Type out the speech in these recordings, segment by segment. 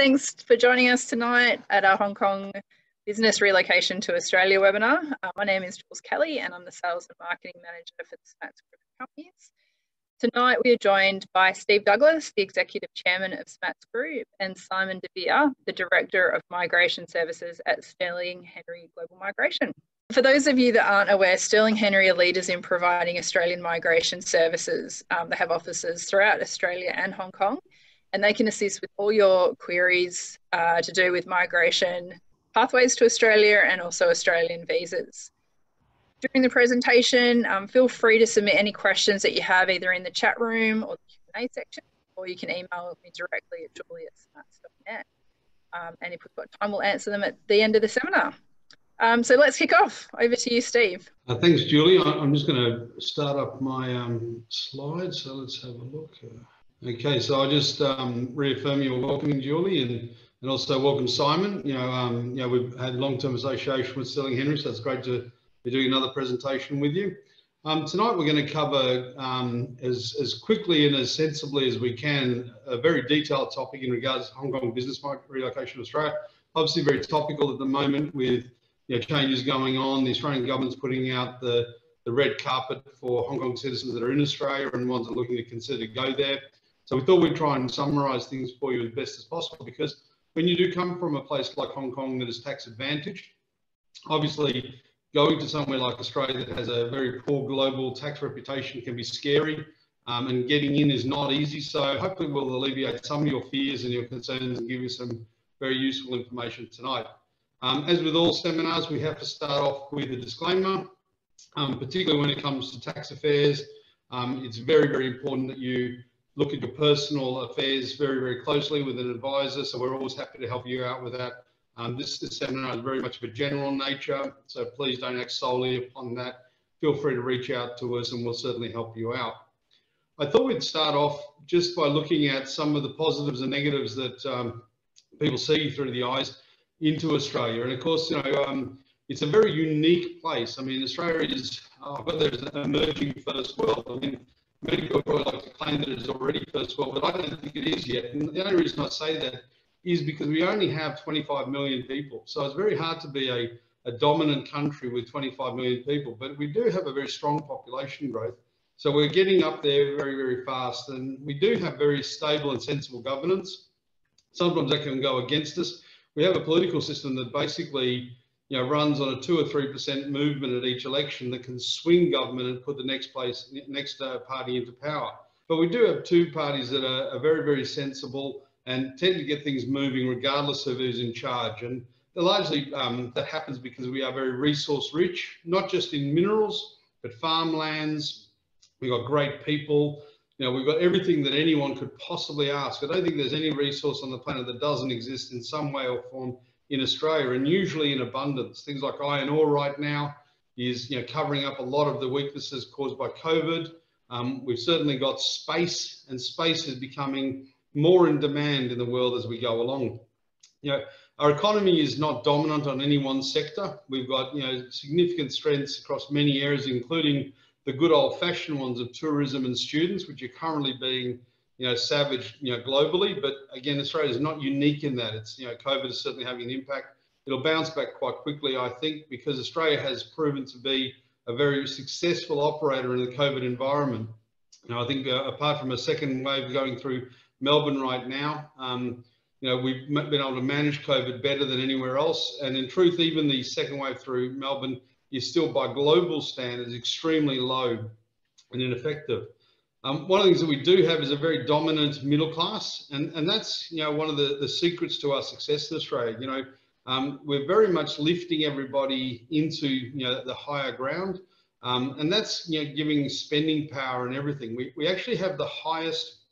thanks for joining us tonight at our Hong Kong Business Relocation to Australia webinar. Uh, my name is Jules Kelly and I'm the Sales and Marketing Manager for the SMATS Group of Companies. Tonight we are joined by Steve Douglas, the Executive Chairman of SMATS Group, and Simon DeVere, the Director of Migration Services at Stirling Henry Global Migration. For those of you that aren't aware, Stirling Henry are leaders in providing Australian migration services. Um, they have offices throughout Australia and Hong Kong and they can assist with all your queries uh, to do with migration, pathways to Australia, and also Australian visas. During the presentation, um, feel free to submit any questions that you have either in the chat room or the Q&A section, or you can email me directly at julie@smats.net. Um, and if we've got time, we'll answer them at the end of the seminar. Um, so let's kick off. Over to you, Steve. Uh, thanks, Julie. I'm just going to start up my um, slides. So let's have a look. Uh, Okay, so I just um, reaffirm your welcoming, Julie, and, and also welcome Simon. You know, um, you know, we've had long-term association with Stirling Henry, so it's great to be doing another presentation with you. Um, tonight we're going to cover um, as, as quickly and as sensibly as we can a very detailed topic in regards to Hong Kong business relocation to Australia. Obviously very topical at the moment with you know, changes going on. The Australian government's putting out the, the red carpet for Hong Kong citizens that are in Australia and ones that are looking to consider to go there. So we thought we'd try and summarise things for you as best as possible because when you do come from a place like Hong Kong that is tax advantaged, obviously going to somewhere like Australia that has a very poor global tax reputation can be scary um, and getting in is not easy. So hopefully we'll alleviate some of your fears and your concerns and give you some very useful information tonight. Um, as with all seminars, we have to start off with a disclaimer, um, particularly when it comes to tax affairs. Um, it's very, very important that you look at your personal affairs very, very closely with an advisor. So we're always happy to help you out with that. Um, this, this, seminar is very much of a general nature, so please don't act solely upon that. Feel free to reach out to us and we'll certainly help you out. I thought we'd start off just by looking at some of the positives and negatives that um, people see through the eyes into Australia. And of course, you know, um, it's a very unique place. I mean, Australia is, uh, whether it's an emerging first world. I mean, many people like to claim that it is already first world, but I don't think it is yet. And the only reason I say that is because we only have 25 million people. So it's very hard to be a, a dominant country with 25 million people, but we do have a very strong population growth. So we're getting up there very, very fast. And we do have very stable and sensible governance. Sometimes that can go against us. We have a political system that basically you know, runs on a two or three percent movement at each election that can swing government and put the next place, next uh, party into power. But we do have two parties that are, are, very, very sensible and tend to get things moving regardless of who's in charge. And largely um, that happens because we are very resource rich, not just in minerals, but farmlands. We've got great people. You know, we've got everything that anyone could possibly ask. I don't think there's any resource on the planet that doesn't exist in some way or form in Australia and usually in abundance. Things like iron ore right now is you know, covering up a lot of the weaknesses caused by COVID. Um, we've certainly got space and space is becoming more in demand in the world as we go along. You know, our economy is not dominant on any one sector. We've got you know, significant strengths across many areas, including the good old fashioned ones of tourism and students, which are currently being you know, savage, you know, globally. But again, Australia is not unique in that. It's, you know, COVID is certainly having an impact. It'll bounce back quite quickly, I think, because Australia has proven to be a very successful operator in the COVID environment. You know, I think uh, apart from a second wave going through Melbourne right now, um, you know, we've been able to manage COVID better than anywhere else. And in truth, even the second wave through Melbourne is still by global standards extremely low and ineffective. Um, one of the things that we do have is a very dominant middle class, and, and that's you know one of the, the secrets to our success in Australia. You know, um, we're very much lifting everybody into you know the higher ground, um, and that's you know giving spending power and everything. We we actually have the highest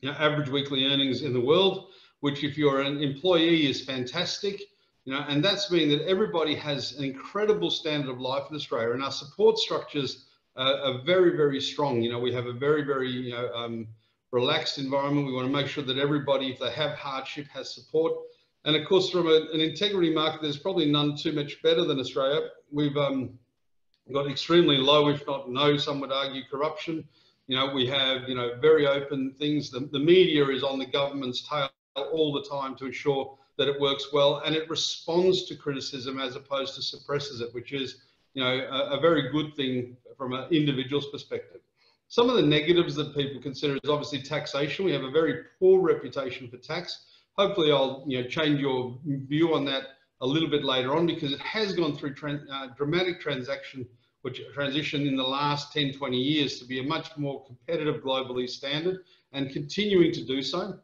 you know average weekly earnings in the world, which if you're an employee is fantastic. You know, and that's meaning that everybody has an incredible standard of life in Australia, and our support structures are very, very strong. You know, we have a very, very you know, um, relaxed environment. We want to make sure that everybody, if they have hardship, has support. And of course, from a, an integrity market, there's probably none too much better than Australia. We've um, got extremely low, if not no, some would argue, corruption. You know, we have, you know, very open things. The, the media is on the government's tail all the time to ensure that it works well and it responds to criticism as opposed to suppresses it, which is you know a, a very good thing from an individual's perspective. Some of the negatives that people consider is obviously taxation. We have a very poor reputation for tax. Hopefully, I'll you know change your view on that a little bit later on because it has gone through uh, dramatic transaction which transition in the last 10, 20 years to be a much more competitive globally standard and continuing to do so.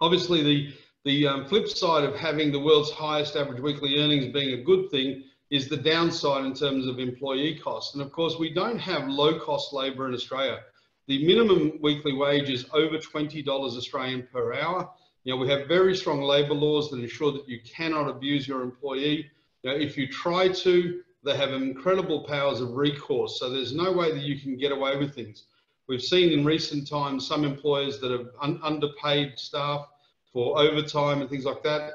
Obviously, the, the um, flip side of having the world's highest average weekly earnings being a good thing is the downside in terms of employee costs. And of course, we don't have low cost labour in Australia. The minimum weekly wage is over $20 Australian per hour. You know, we have very strong labour laws that ensure that you cannot abuse your employee. You know, if you try to, they have incredible powers of recourse. So there's no way that you can get away with things. We've seen in recent times some employers that have un underpaid staff for overtime and things like that.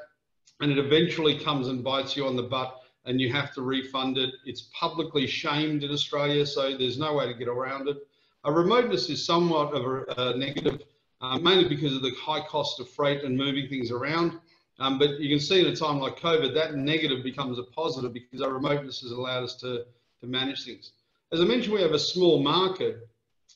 And it eventually comes and bites you on the butt and you have to refund it. It's publicly shamed in Australia, so there's no way to get around it. A remoteness is somewhat of a, a negative, uh, mainly because of the high cost of freight and moving things around. Um, but you can see in a time like COVID, that negative becomes a positive because our remoteness has allowed us to, to manage things. As I mentioned, we have a small market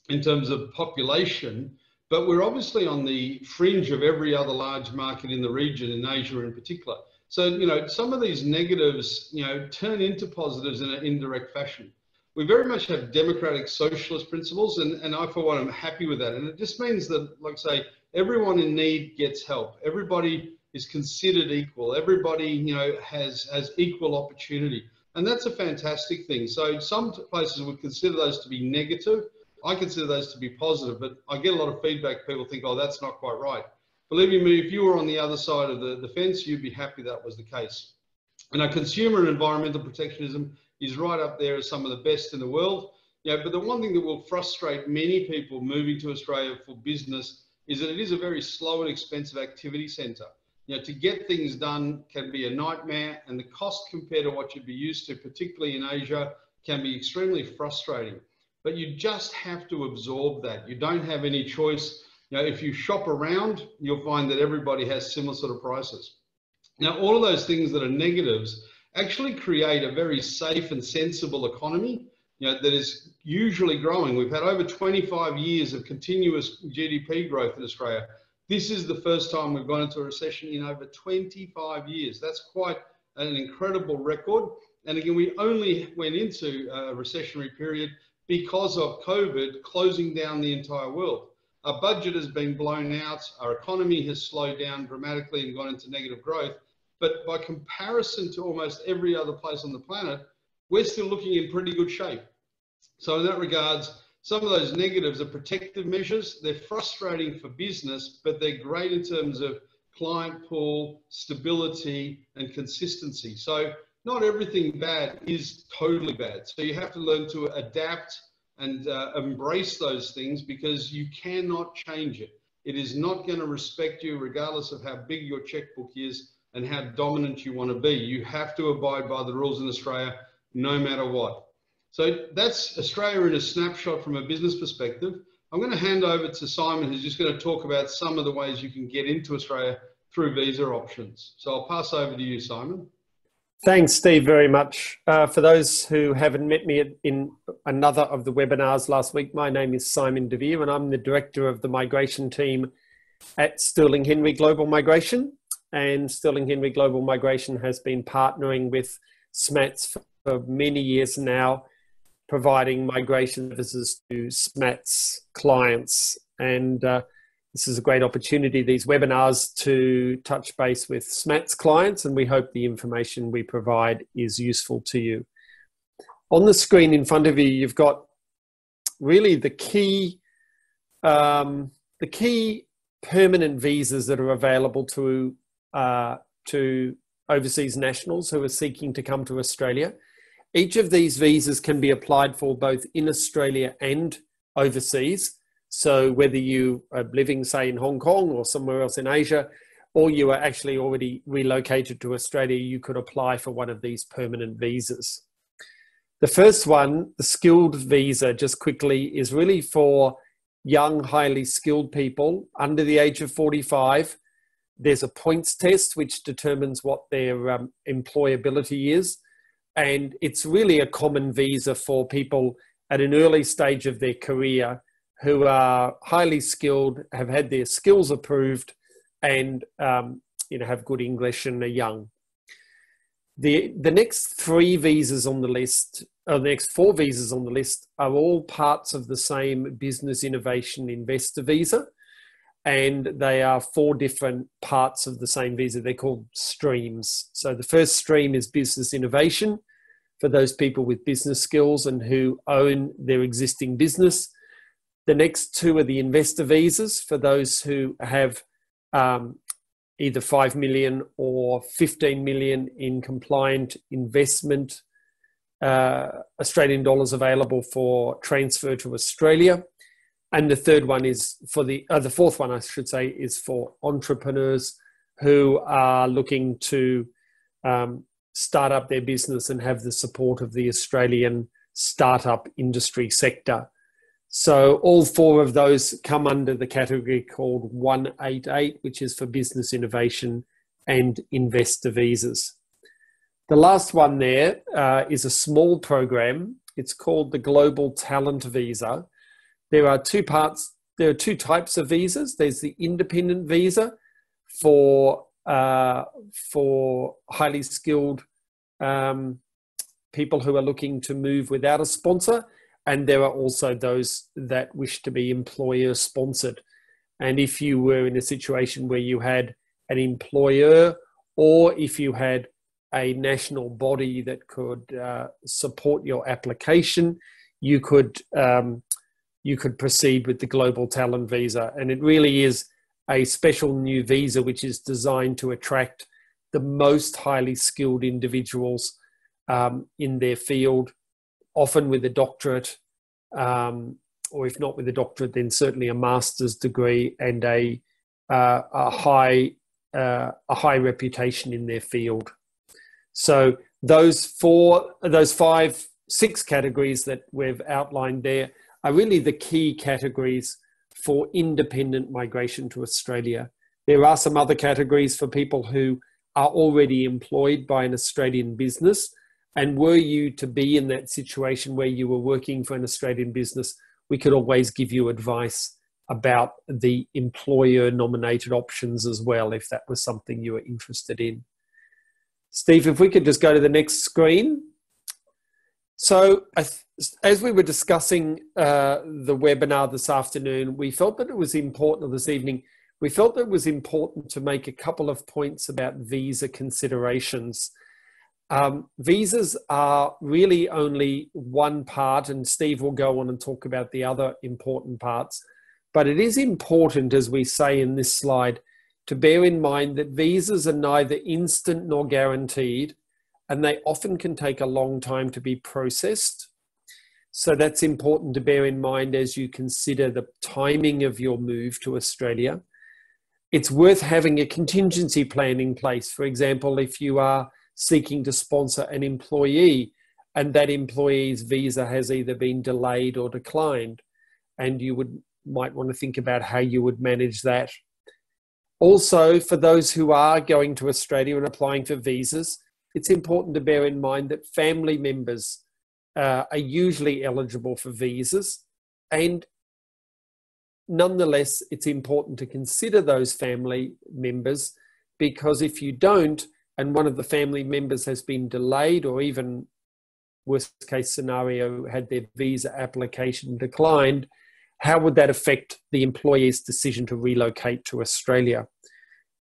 in terms of population, but we're obviously on the fringe of every other large market in the region, in Asia in particular. So, you know, some of these negatives, you know, turn into positives in an indirect fashion. We very much have democratic socialist principles, and, and I, for one, am happy with that. And it just means that, like I say, everyone in need gets help. Everybody is considered equal. Everybody, you know, has, has equal opportunity. And that's a fantastic thing. So some places would consider those to be negative. I consider those to be positive, but I get a lot of feedback. People think, oh, that's not quite right. Believe me, if you were on the other side of the, the fence, you'd be happy that was the case. And our consumer and environmental protectionism is right up there as some of the best in the world. Yeah, but the one thing that will frustrate many people moving to Australia for business is that it is a very slow and expensive activity centre. You know, to get things done can be a nightmare, and the cost compared to what you'd be used to, particularly in Asia, can be extremely frustrating. But you just have to absorb that. You don't have any choice know, if you shop around, you'll find that everybody has similar sort of prices. Now, all of those things that are negatives actually create a very safe and sensible economy you know, that is usually growing. We've had over 25 years of continuous GDP growth in Australia. This is the first time we've gone into a recession in over 25 years. That's quite an incredible record. And again, we only went into a recessionary period because of COVID closing down the entire world. Our budget has been blown out. Our economy has slowed down dramatically and gone into negative growth. But by comparison to almost every other place on the planet, we're still looking in pretty good shape. So in that regards, some of those negatives are protective measures. They're frustrating for business, but they're great in terms of client pool, stability, and consistency. So not everything bad is totally bad. So you have to learn to adapt and uh, embrace those things because you cannot change it. It is not going to respect you regardless of how big your checkbook is and how dominant you want to be. You have to abide by the rules in Australia no matter what. So that's Australia in a snapshot from a business perspective. I'm going to hand over to Simon, who's just going to talk about some of the ways you can get into Australia through visa options. So I'll pass over to you, Simon. Thanks, Steve, very much. Uh, for those who haven't met me in another of the webinars last week, my name is Simon Devere and I'm the director of the migration team at Stirling Henry Global Migration. And Stirling Henry Global Migration has been partnering with SMATS for many years now, providing migration services to SMATS clients. And uh, this is a great opportunity, these webinars, to touch base with SMATS clients, and we hope the information we provide is useful to you. On the screen in front of you, you've got really the key, um, the key permanent visas that are available to, uh, to overseas nationals who are seeking to come to Australia. Each of these visas can be applied for both in Australia and overseas. So whether you are living, say, in Hong Kong or somewhere else in Asia, or you are actually already relocated to Australia, you could apply for one of these permanent visas. The first one, the skilled visa, just quickly, is really for young, highly skilled people under the age of 45 there's a points test which determines what their um, employability is. And it's really a common visa for people at an early stage of their career who are highly skilled, have had their skills approved, and um, you know have good English and are young. The the next three visas on the list, or the next four visas on the list, are all parts of the same business innovation investor visa, and they are four different parts of the same visa. They're called streams. So the first stream is business innovation for those people with business skills and who own their existing business. The next two are the investor visas for those who have um, either 5 million or 15 million in compliant investment uh, Australian dollars available for transfer to Australia. And the third one is for the, uh, the fourth one, I should say, is for entrepreneurs who are looking to um, start up their business and have the support of the Australian startup industry sector. So all four of those come under the category called 188, which is for business innovation and investor visas. The last one there uh, is a small program. It's called the Global Talent Visa. There are two parts. There are two types of visas. There's the independent visa for uh, for highly skilled um, people who are looking to move without a sponsor, and there are also those that wish to be employer sponsored. And if you were in a situation where you had an employer, or if you had a national body that could uh, support your application, you could um, you could proceed with the global talent visa. And it really is a special new visa which is designed to attract the most highly skilled individuals um, in their field often with a doctorate, um, or if not with a doctorate, then certainly a master's degree and a, uh, a high uh, a high reputation in their field. So those four, those five, six categories that we've outlined there are really the key categories for independent migration to Australia. There are some other categories for people who are already employed by an Australian business and were you to be in that situation where you were working for an Australian business, we could always give you advice about the employer nominated options as well, if that was something you were interested in. Steve, if we could just go to the next screen. So, as we were discussing uh, the webinar this afternoon, we felt that it was important, this evening, we felt that it was important to make a couple of points about visa considerations um, visas are really only one part, and Steve will go on and talk about the other important parts. But it is important, as we say in this slide, to bear in mind that visas are neither instant nor guaranteed, and they often can take a long time to be processed. So that's important to bear in mind as you consider the timing of your move to Australia. It's worth having a contingency plan in place. For example, if you are seeking to sponsor an employee and that employee's visa has either been delayed or declined. And you would might want to think about how you would manage that. Also for those who are going to australia and applying for visas it's important to bear in mind that family members uh, are usually eligible for visas. And nonetheless it's important to consider those family members because if you don't and one of the family members has been delayed or even worst case scenario had their visa application declined how would that affect the employee's decision to relocate to australia?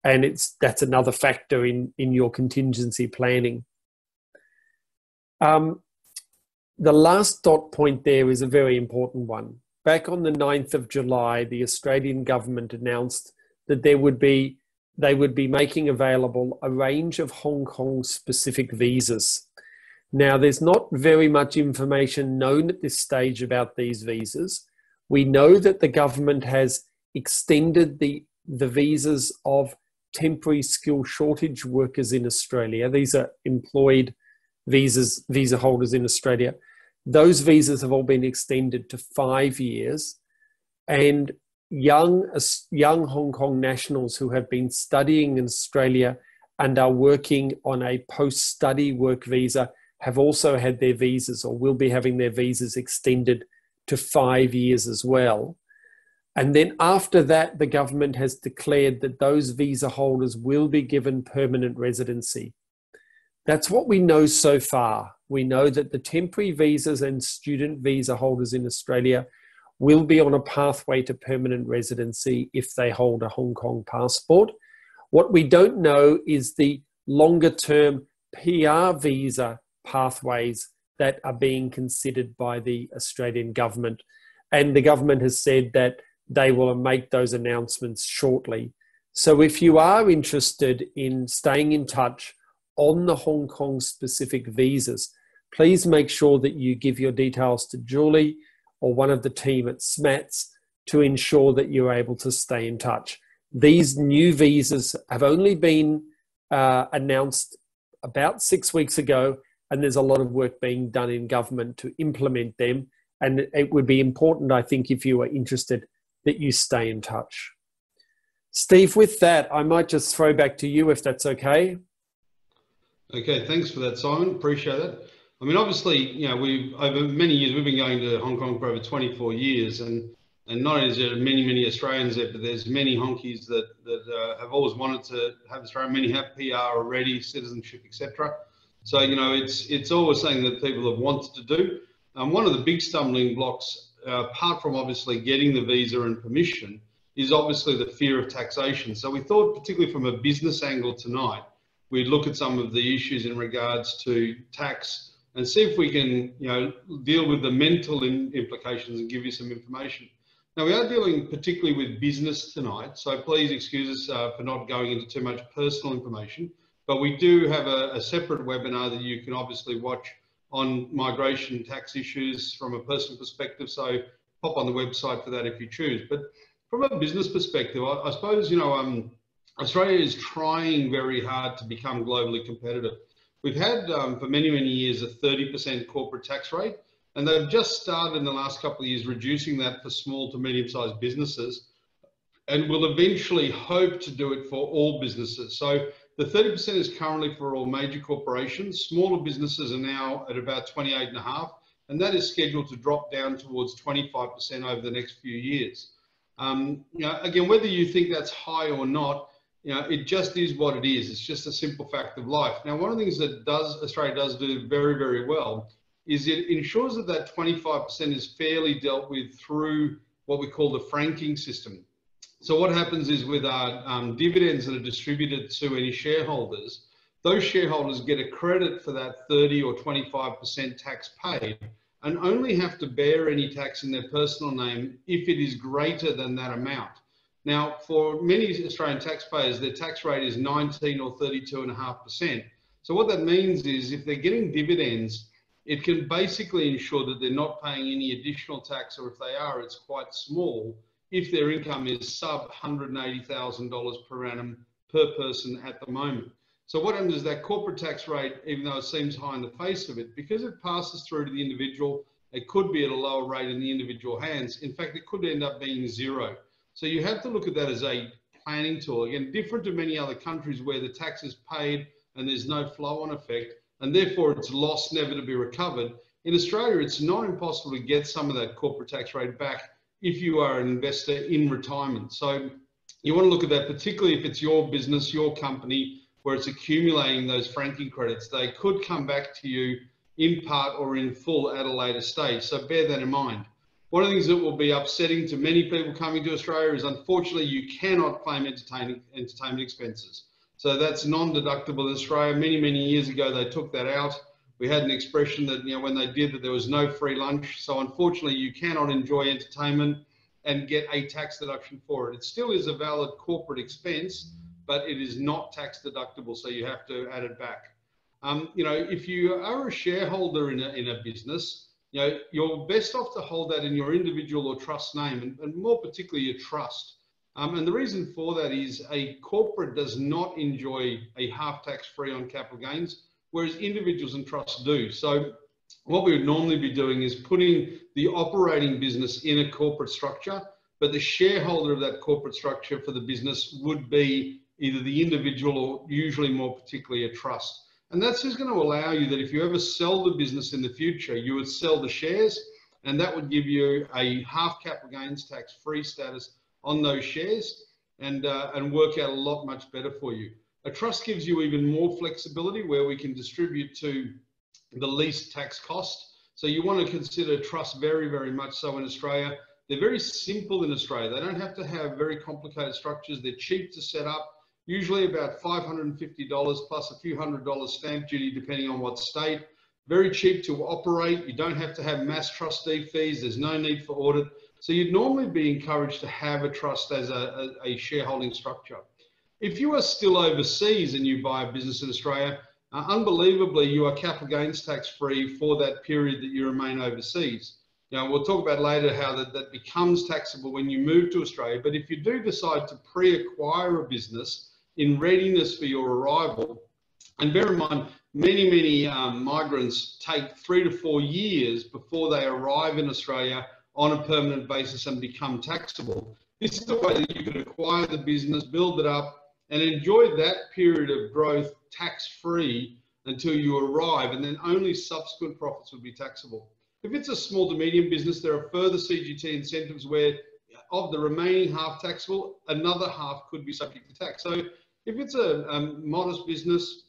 And it's that's another factor in in your contingency planning. Um, the last dot point there is a very important one. Back on the 9th of july the australian government announced that there would be they would be making available a range of Hong Kong specific visas. Now, there's not very much information known at this stage about these visas. We know that the government has extended the, the visas of temporary skill shortage workers in Australia. These are employed visas, visa holders in Australia. Those visas have all been extended to five years. And young, young Hong Kong nationals who have been studying in Australia and are working on a post study work visa have also had their visas or will be having their visas extended to five years as well. And then after that, the government has declared that those visa holders will be given permanent residency. That's what we know so far. We know that the temporary visas and student visa holders in Australia will be on a pathway to permanent residency if they hold a Hong Kong passport. What we don't know is the longer term PR visa pathways that are being considered by the Australian government. And the government has said that they will make those announcements shortly. So if you are interested in staying in touch on the Hong Kong specific visas, please make sure that you give your details to Julie or one of the team at SMATS to ensure that you're able to stay in touch. These new visas have only been uh, announced about six weeks ago, and there's a lot of work being done in government to implement them. And it would be important, I think, if you are interested, that you stay in touch. Steve, with that, I might just throw back to you if that's okay. Okay, thanks for that, Simon. Appreciate it. I mean, obviously, you know, we've over many years we've been going to Hong Kong for over 24 years, and and not only is there many many Australians there, but there's many honkies that that uh, have always wanted to have Australia. Many have PR already, citizenship, etc. So you know, it's it's always something that people have wanted to do. Um, one of the big stumbling blocks, uh, apart from obviously getting the visa and permission, is obviously the fear of taxation. So we thought, particularly from a business angle tonight, we'd look at some of the issues in regards to tax and see if we can, you know, deal with the mental implications and give you some information. Now, we are dealing particularly with business tonight, so please excuse us uh, for not going into too much personal information, but we do have a, a, separate webinar that you can obviously watch on migration tax issues from a personal perspective, so pop on the website for that if you choose. But from a business perspective, I, I suppose, you know, um, Australia is trying very hard to become globally competitive. We've had um, for many, many years a 30% corporate tax rate, and they've just started in the last couple of years reducing that for small to medium sized businesses and will eventually hope to do it for all businesses. So the 30% is currently for all major corporations. Smaller businesses are now at about 28 and a half, and that is scheduled to drop down towards 25% over the next few years. Um, you know, again, whether you think that's high or not, you know, it just is what it is. It's just a simple fact of life. Now, one of the things that does Australia does do very, very well is it ensures that that 25% is fairly dealt with through what we call the franking system. So what happens is with our um, dividends that are distributed to any shareholders, those shareholders get a credit for that 30 or 25% tax paid and only have to bear any tax in their personal name if it is greater than that amount. Now, for many Australian taxpayers, their tax rate is 19 or 32.5%. So what that means is if they're getting dividends, it can basically ensure that they're not paying any additional tax, or if they are, it's quite small if their income is sub $180,000 per annum per person at the moment. So what happens is that corporate tax rate, even though it seems high in the face of it, because it passes through to the individual, it could be at a lower rate in the individual hands. In fact, it could end up being zero. So you have to look at that as a planning tool. Again, different to many other countries where the tax is paid and there's no flow on effect, and therefore it's lost, never to be recovered. In Australia, it's not impossible to get some of that corporate tax rate back if you are an investor in retirement. So you want to look at that, particularly if it's your business, your company, where it's accumulating those franking credits. They could come back to you in part or in full at a later stage. So bear that in mind. One of the things that will be upsetting to many people coming to Australia is unfortunately you cannot claim entertainment, expenses. So that's non-deductible in Australia. Many, many years ago, they took that out. We had an expression that, you know, when they did that, there was no free lunch. So unfortunately, you cannot enjoy entertainment and get a tax deduction for it. It still is a valid corporate expense, but it is not tax deductible. So you have to add it back. Um, you know, if you are a shareholder in a, in a business, you know, you're best off to hold that in your individual or trust name, and, and more particularly your trust. Um, and the reason for that is a corporate does not enjoy a half tax free on capital gains, whereas individuals and trusts do. So what we would normally be doing is putting the operating business in a corporate structure but the shareholder of that corporate structure for the business would be either the individual or usually more particularly a trust. And that's just going to allow you that if you ever sell the business in the future, you would sell the shares and that would give you a half capital gains tax free status on those shares and, uh, and work out a lot much better for you. A trust gives you even more flexibility where we can distribute to the least tax cost. So you want to consider trust very, very much so in Australia. They're very simple in Australia. They don't have to have very complicated structures. They're cheap to set up, usually about $550 plus a few hundred dollars stamp duty, depending on what state. Very cheap to operate. You don't have to have mass trustee fees. There's no need for audit. So you'd normally be encouraged to have a trust as a, a, a shareholding structure. If you are still overseas and you buy a business in Australia, uh, unbelievably, you are capital gains tax free for that period that you remain overseas. Now, we'll talk about later how that, that becomes taxable when you move to Australia. But if you do decide to pre acquire a business in readiness for your arrival, and bear in mind, many, many um, migrants take three to four years before they arrive in Australia on a permanent basis and become taxable. This is the way that you can acquire the business, build it up, and enjoy that period of growth tax free until you arrive, and then only subsequent profits would be taxable. If it's a small to medium business, there are further CGT incentives where of the remaining half taxable, another half could be subject to tax. So if it's a um, modest business,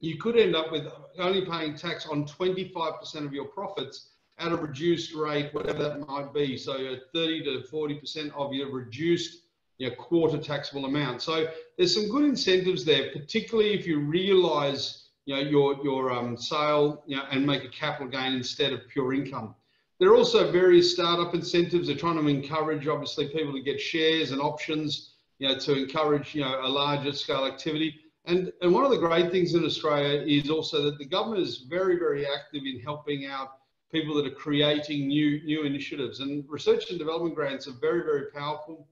you could end up with only paying tax on 25% of your profits at a reduced rate, whatever that might be. So 30 to 40% of your reduced you know, quarter taxable amount. So there's some good incentives there, particularly if you realize you know, your, your um, sale you know, and make a capital gain instead of pure income. There are also various startup incentives. They're trying to encourage, obviously, people to get shares and options, you know, to encourage, you know, a larger scale activity. And, and one of the great things in Australia is also that the government is very, very active in helping out people that are creating new, new initiatives. And research and development grants are very, very powerful.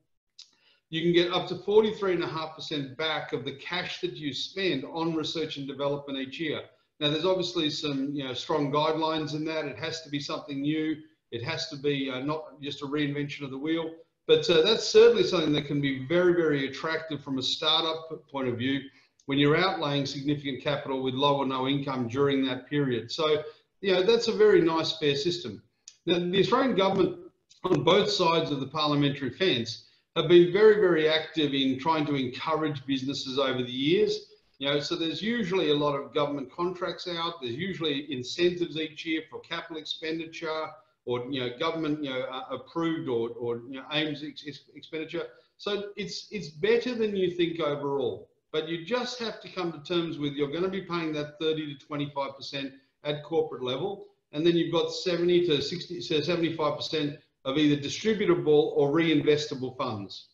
You can get up to 43.5% back of the cash that you spend on research and development each year. Now, there's obviously some you know, strong guidelines in that. It has to be something new. It has to be uh, not just a reinvention of the wheel. But uh, that's certainly something that can be very, very attractive from a startup point of view when you're outlaying significant capital with low or no income during that period. So, you know, that's a very nice, fair system. Now, the Australian government on both sides of the parliamentary fence have been very, very active in trying to encourage businesses over the years. You know, so there's usually a lot of government contracts out. There's usually incentives each year for capital expenditure or you know government you know uh, approved or, or you know, aims ex expenditure. So it's it's better than you think overall. But you just have to come to terms with you're going to be paying that 30 to 25 percent at corporate level, and then you've got 70 to 60 to 75 percent of either distributable or reinvestable funds.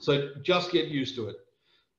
So just get used to it.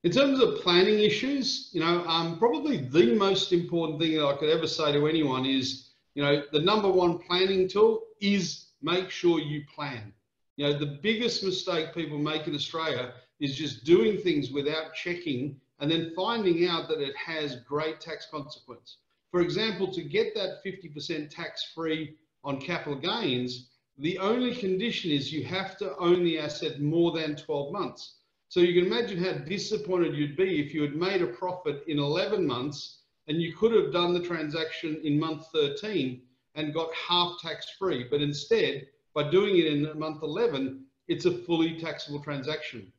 In terms of planning issues, you know, um, probably the most important thing that I could ever say to anyone is, you know, the number one planning tool is make sure you plan. You know, the biggest mistake people make in Australia is just doing things without checking and then finding out that it has great tax consequence. For example, to get that 50% tax free on capital gains, the only condition is you have to own the asset more than 12 months. So you can imagine how disappointed you'd be if you had made a profit in 11 months and you could have done the transaction in month 13 and got half tax free. But instead, by doing it in month 11, it's a fully taxable transaction.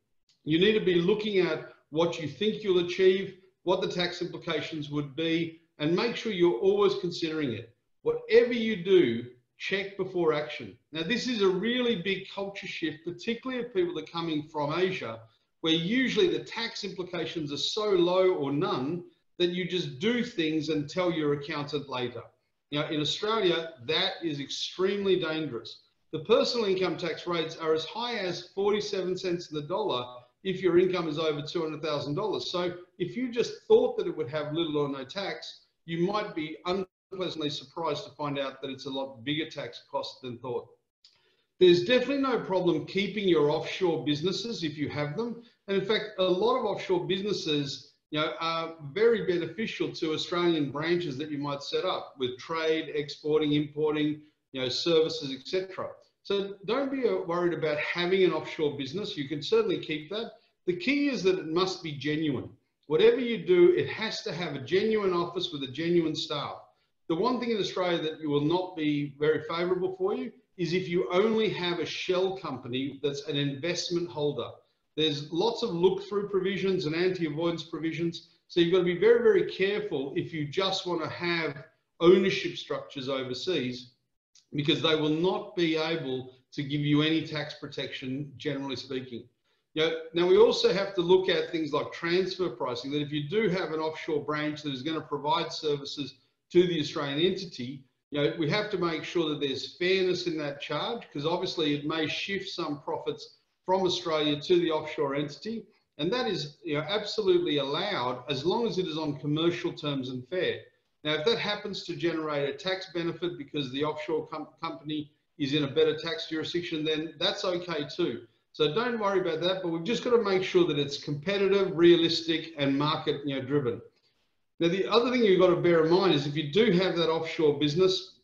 You need to be looking at what you think you'll achieve, what the tax implications would be, and make sure you're always considering it. Whatever you do, check before action. Now, this is a really big culture shift, particularly of people that are coming from Asia, where usually the tax implications are so low or none that you just do things and tell your accountant later. Now, in Australia, that is extremely dangerous. The personal income tax rates are as high as 47 cents in the dollar if your income is over $200,000. So if you just thought that it would have little or no tax, you might be unpleasantly surprised to find out that it's a lot bigger tax cost than thought. There's definitely no problem keeping your offshore businesses if you have them. And in fact, a lot of offshore businesses you know, are very beneficial to Australian branches that you might set up with trade, exporting, importing, you know, services, etc. So don't be worried about having an offshore business. You can certainly keep that. The key is that it must be genuine. Whatever you do, it has to have a genuine office with a genuine staff. The one thing in Australia that will not be very favourable for you is if you only have a shell company that's an investment holder. There's lots of look-through provisions and anti-avoidance provisions. So you've got to be very, very careful if you just want to have ownership structures overseas because they will not be able to give you any tax protection, generally speaking. You know, now we also have to look at things like transfer pricing, that if you do have an offshore branch that is going to provide services to the Australian entity, you know, we have to make sure that there's fairness in that charge because obviously it may shift some profits from Australia to the offshore entity. And that is you know, absolutely allowed as long as it is on commercial terms and fair. Now, if that happens to generate a tax benefit because the offshore com company is in a better tax jurisdiction, then that's okay too. So don't worry about that, but we've just got to make sure that it's competitive, realistic, and market you know, driven. Now, the other thing you've got to bear in mind is if you do have that offshore business,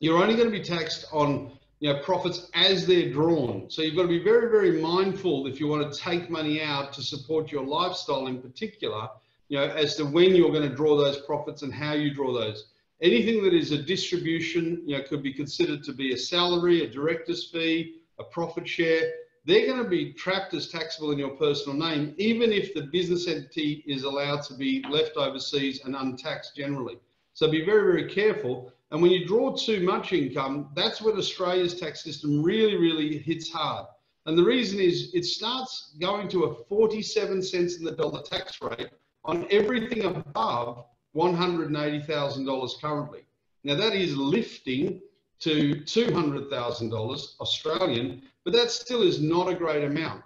you're only going to be taxed on you know, profits as they're drawn. So you've got to be very, very mindful if you want to take money out to support your lifestyle in particular, you know, as to when you're going to draw those profits and how you draw those. Anything that is a distribution, you know, could be considered to be a salary, a director's fee, a profit share they're going to be trapped as taxable in your personal name, even if the business entity is allowed to be left overseas and untaxed generally. So be very, very careful. And when you draw too much income, that's when Australia's tax system really, really hits hard. And the reason is it starts going to a 47 cents in the dollar tax rate on everything above $180,000 currently. Now that is lifting to $200,000 Australian, but that still is not a great amount.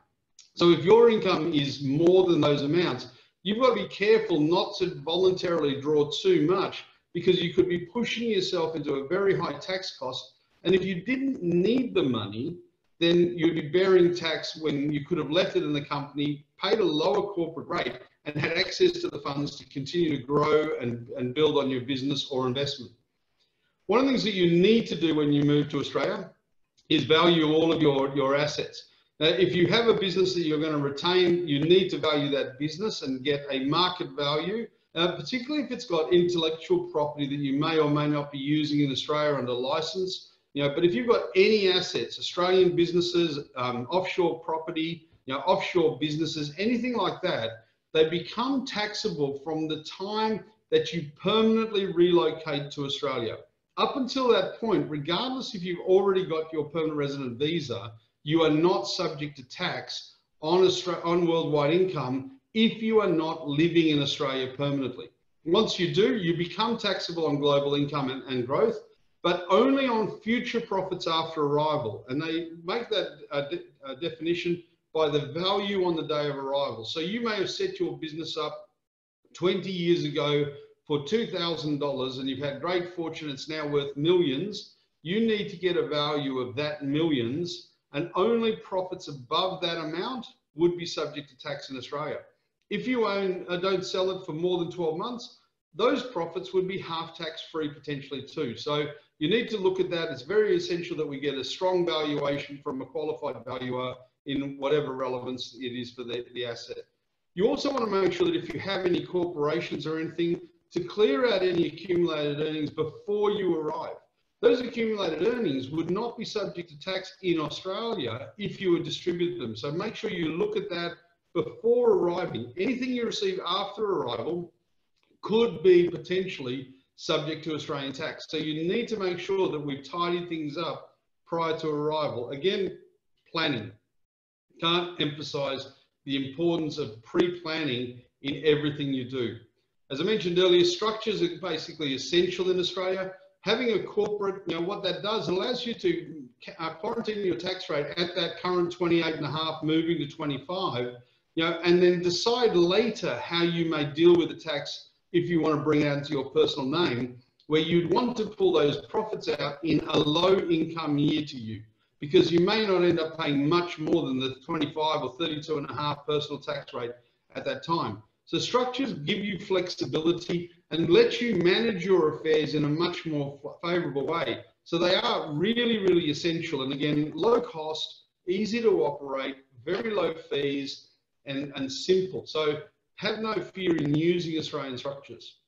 So if your income is more than those amounts, you've got to be careful not to voluntarily draw too much because you could be pushing yourself into a very high tax cost. And if you didn't need the money, then you'd be bearing tax when you could have left it in the company, paid a lower corporate rate, and had access to the funds to continue to grow and, and build on your business or investment. One of the things that you need to do when you move to Australia is value all of your, your assets. Now, if you have a business that you're going to retain, you need to value that business and get a market value, uh, particularly if it's got intellectual property that you may or may not be using in Australia under license. You know, but if you've got any assets, Australian businesses, um, offshore property, you know, offshore businesses, anything like that, they become taxable from the time that you permanently relocate to Australia up until that point, regardless if you've already got your permanent resident visa, you are not subject to tax on, on worldwide income if you are not living in Australia permanently. Once you do, you become taxable on global income and, and growth, but only on future profits after arrival. And they make that uh, de uh, definition by the value on the day of arrival. So you may have set your business up 20 years ago for $2,000 and you've had great fortune, it's now worth millions, you need to get a value of that millions and only profits above that amount would be subject to tax in Australia. If you own, uh, don't sell it for more than 12 months, those profits would be half tax free potentially too. So you need to look at that. It's very essential that we get a strong valuation from a qualified valuer in whatever relevance it is for the, the asset. You also want to make sure that if you have any corporations or anything, to clear out any accumulated earnings before you arrive. Those accumulated earnings would not be subject to tax in Australia if you would distribute them. So make sure you look at that before arriving. Anything you receive after arrival could be potentially subject to Australian tax. So you need to make sure that we've tidied things up prior to arrival. Again, planning. Can't emphasize the importance of pre-planning in everything you do. As I mentioned earlier, structures are basically essential in Australia. Having a corporate, you know, what that does allows you to uh, quarantine your tax rate at that current 28 and a half, moving to 25, you know, and then decide later how you may deal with the tax if you want to bring it out into your personal name, where you'd want to pull those profits out in a low income year to you because you may not end up paying much more than the 25 or 32 and a half personal tax rate at that time. So structures give you flexibility and let you manage your affairs in a much more favorable way. So they are really, really essential. And again, low cost, easy to operate, very low fees, and, and simple. So have no fear in using Australian structures.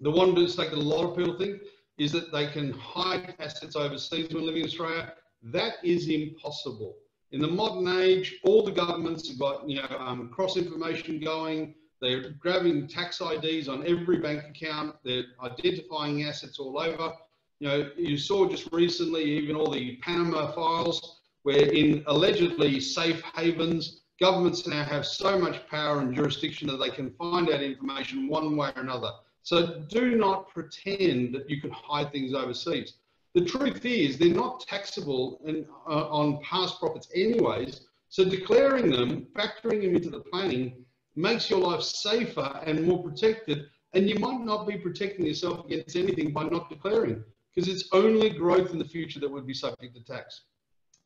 The one mistake that a lot of people think is that they can hide assets overseas when living in Australia. That is impossible. In the modern age, all the governments have got you know um, cross information going. They're grabbing tax IDs on every bank account. They're identifying assets all over. You know, you saw just recently even all the Panama files, where in allegedly safe havens, governments now have so much power and jurisdiction that they can find out information one way or another. So do not pretend that you can hide things overseas. The truth is they're not taxable in, uh, on past profits anyways. So declaring them, factoring them into the planning makes your life safer and more protected. And you might not be protecting yourself against anything by not declaring because it's only growth in the future that would be subject to tax.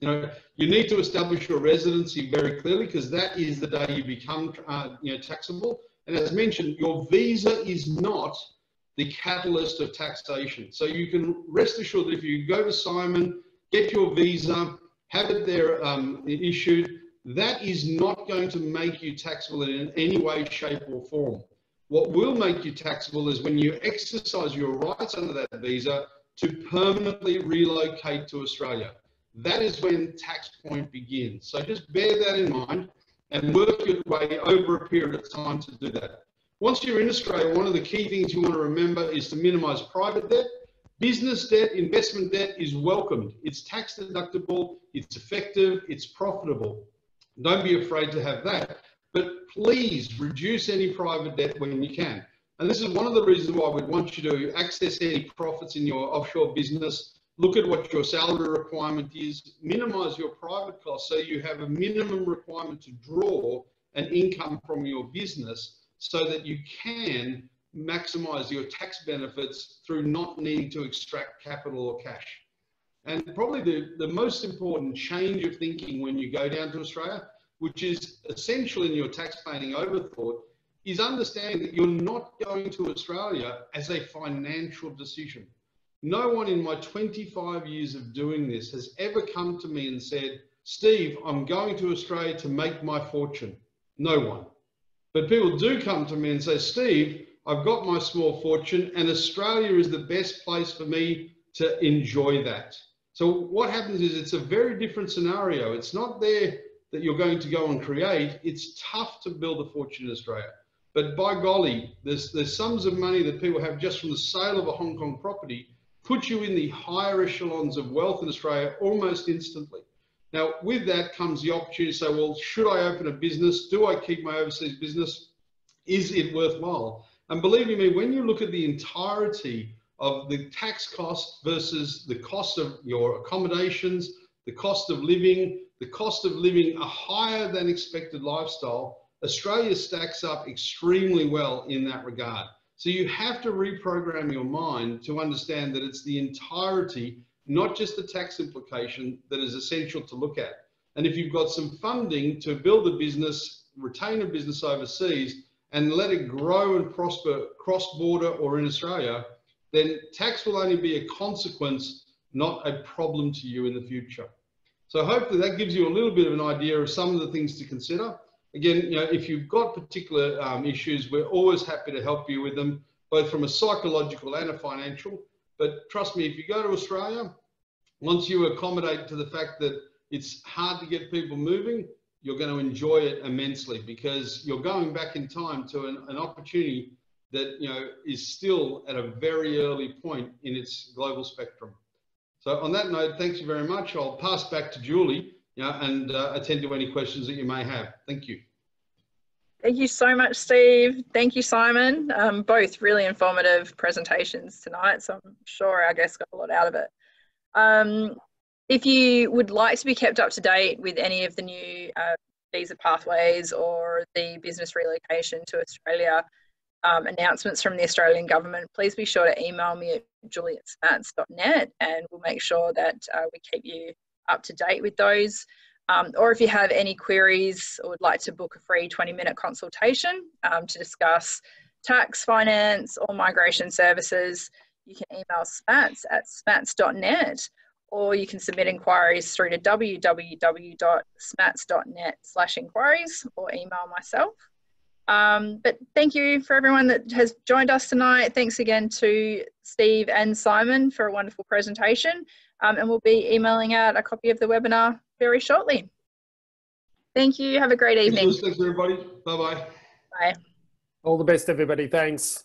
You know, you need to establish your residency very clearly because that is the day you become, uh, you know, taxable. And as mentioned, your visa is not the catalyst of taxation. So you can rest assured that if you go to Simon, get your visa, have it there um, issued, that is not going to make you taxable in any way, shape, or form. What will make you taxable is when you exercise your rights under that visa to permanently relocate to Australia. That is when tax point begins. So just bear that in mind and work your way over a period of time to do that. Once you're in Australia, one of the key things you want to remember is to minimize private debt. Business debt, investment debt is welcomed. It's tax deductible, it's effective, it's profitable. Don't be afraid to have that. But please reduce any private debt when you can. And this is one of the reasons why we'd want you to access any profits in your offshore business look at what your salary requirement is, minimize your private costs so you have a minimum requirement to draw an income from your business so that you can maximize your tax benefits through not needing to extract capital or cash. And probably the, the most important change of thinking when you go down to Australia, which is essential in your tax planning overthought, is understanding that you're not going to Australia as a financial decision. No one in my 25 years of doing this has ever come to me and said, Steve, I'm going to Australia to make my fortune. No one. But people do come to me and say, Steve, I've got my small fortune and Australia is the best place for me to enjoy that. So what happens is it's a very different scenario. It's not there that you're going to go and create. It's tough to build a fortune in Australia. But by golly, there's, there's sums of money that people have just from the sale of a Hong Kong property put you in the higher echelons of wealth in Australia almost instantly. Now, with that comes the opportunity to say, well, should I open a business? Do I keep my overseas business? Is it worthwhile? And believe me, when you look at the entirety of the tax cost versus the cost of your accommodations, the cost of living, the cost of living a higher than expected lifestyle, Australia stacks up extremely well in that regard. So you have to reprogram your mind to understand that it's the entirety, not just the tax implication, that is essential to look at. And if you've got some funding to build a business, retain a business overseas, and let it grow and prosper cross border or in Australia, then tax will only be a consequence, not a problem to you in the future. So hopefully that gives you a little bit of an idea of some of the things to consider again, you know, if you've got particular um, issues, we're always happy to help you with them, both from a psychological and a financial. But trust me, if you go to Australia, once you accommodate to the fact that it's hard to get people moving, you're going to enjoy it immensely because you're going back in time to an, an opportunity that you know is still at a very early point in its global spectrum. So on that note, thank you very much. I'll pass back to Julie yeah, and uh, attend to any questions that you may have. Thank you. Thank you so much, Steve. Thank you, Simon. Um, both really informative presentations tonight, so I'm sure our guests got a lot out of it. Um, if you would like to be kept up to date with any of the new uh, visa pathways or the business relocation to Australia um, announcements from the Australian government, please be sure to email me at julie@smats.net and we'll make sure that uh, we keep you up to date with those. Um, or if you have any queries or would like to book a free 20 minute consultation um, to discuss tax, finance, or migration services, you can email smats at smats.net or you can submit inquiries through to www.smats.net slash inquiries or email myself. Um, but thank you for everyone that has joined us tonight. Thanks again to Steve and Simon for a wonderful presentation. Um, and we'll be emailing out a copy of the webinar very shortly. Thank you. Have a great evening. Thanks, everybody. Bye-bye. Bye. All the best, everybody. Thanks.